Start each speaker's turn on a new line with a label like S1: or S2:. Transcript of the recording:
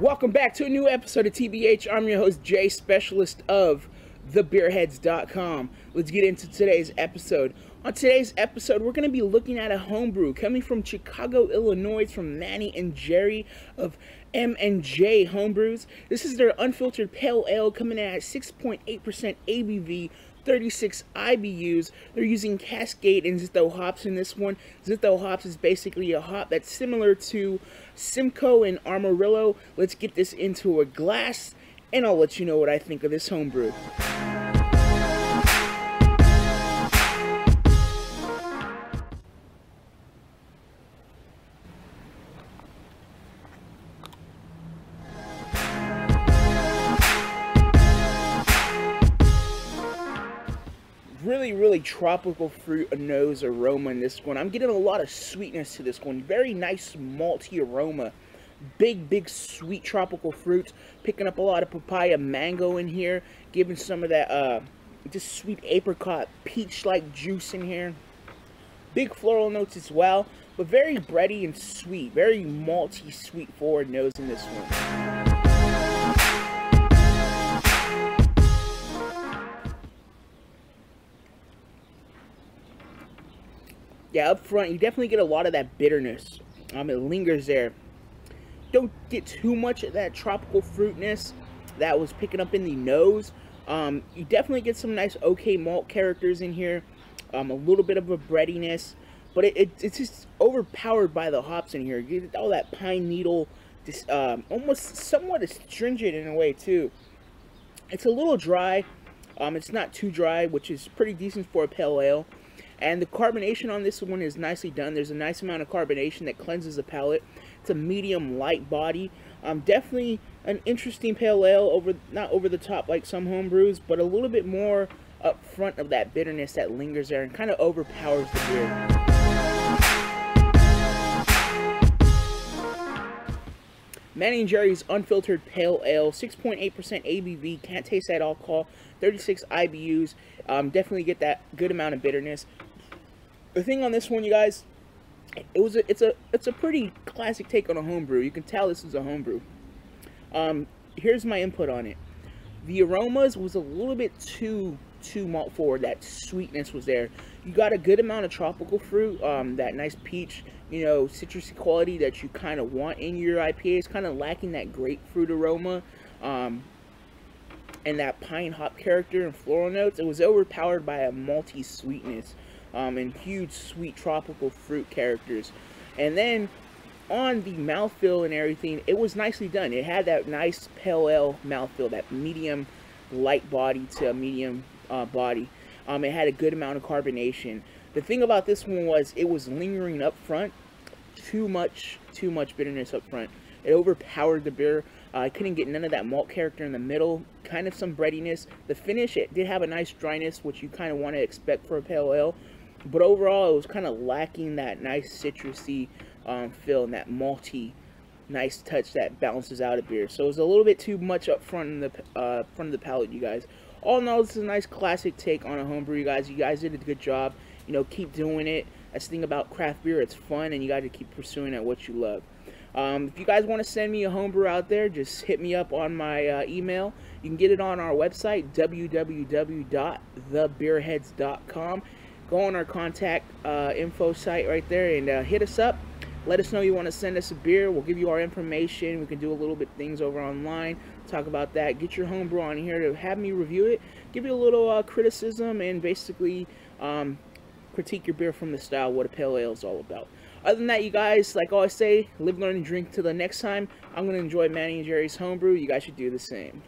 S1: Welcome back to a new episode of TBH. I'm your host, Jay, specialist of thebeerheads.com. Let's get into today's episode. On today's episode, we're going to be looking at a homebrew coming from Chicago, Illinois. From Manny and Gerry of M&J Homebrews. This is their unfiltered pale ale coming in at 6.8% ABV, 36 IBUs. They're using Cascade and Zythos hops in this one. Zythos hops is basically a hop that's similar to Simcoe and Amarillo. Let's get this into a glass and I'll let you know what I think of this homebrew. Really, really tropical fruit nose aroma in this one. I'm getting a lot of sweetness to this one. Very nice malty aroma. Big, big sweet tropical fruits. Picking up a lot of papaya mango in here. Giving some of that uh, just sweet apricot peach-like juice in here. Big floral notes as well. But very bready and sweet. Very malty, sweet forward nose in this one. Yeah, up front, you definitely get a lot of that bitterness. Um, it lingers there. Don't get too much of that tropical fruitness that was picking up in the nose. Um, you definitely get some nice okay malt characters in here. Um, a little bit of a breadiness, but it, it, it's just overpowered by the hops in here. You get all that pine needle, just um, almost somewhat astringent in a way too. It's a little dry. Um, it's not too dry, which is pretty decent for a pale ale. And the carbonation on this one is nicely done. There's a nice amount of carbonation that cleanses the palate. It's a medium light body. Um, definitely an interesting pale ale, over not over the top like some home brews, but a little bit more up front of that bitterness that lingers there and kind of overpowers the beer. Manny and Gerry's Unfiltered Pale Ale, 6.8% ABV, can't taste that alcohol, 36 IBUs, um, definitely get that good amount of bitterness the thing on this one, you guys, it was a, it's a it's a pretty classic take on a homebrew. You can tell this is a homebrew. Um, here's my input on it. The aromas was a little bit too too malt forward. That sweetness was there. You got a good amount of tropical fruit, um, that nice peach, you know, citrusy quality that you kind of want in your IPA. It's kind of lacking that grapefruit aroma. Um, and that pine hop character and floral notes. It was overpowered by a malty sweetness um, and huge sweet tropical fruit characters. And then on the mouthfeel and everything, it was nicely done. It had that nice pale ale mouthfeel, that medium light body to a medium uh, body. Um, it had a good amount of carbonation. The thing about this one was it was lingering up front. Too much, too much bitterness up front. It overpowered the beer. Uh, I couldn't get none of that malt character in the middle. Kind of some breadiness. The finish, it did have a nice dryness, which you kind of want to expect for a pale ale. But overall, it was kind of lacking that nice citrusy um, feel and that malty nice touch that balances out a beer. So it was a little bit too much up front in the uh, front of the palate, you guys. All in all, this is a nice classic take on a homebrew, you guys. You guys did a good job. You know, keep doing it. That's the thing about craft beer. It's fun, and you got to keep pursuing at what you love. Um, if you guys want to send me a homebrew out there, just hit me up on my uh, email. You can get it on our website, www.thebeerheads.com go on our contact uh, info site right there and uh, hit us up. Let us know you want to send us a beer. We'll give you our information. We can do a little bit things over online. Talk about that. Get your homebrew on here to have me review it. Give you a little uh, criticism and basically um, critique your beer from the style, what a pale ale is all about. Other than that, you guys, like I always say, live, learn, and drink. Till the next time, I'm going to enjoy Manny and Gerry's homebrew. You guys should do the same.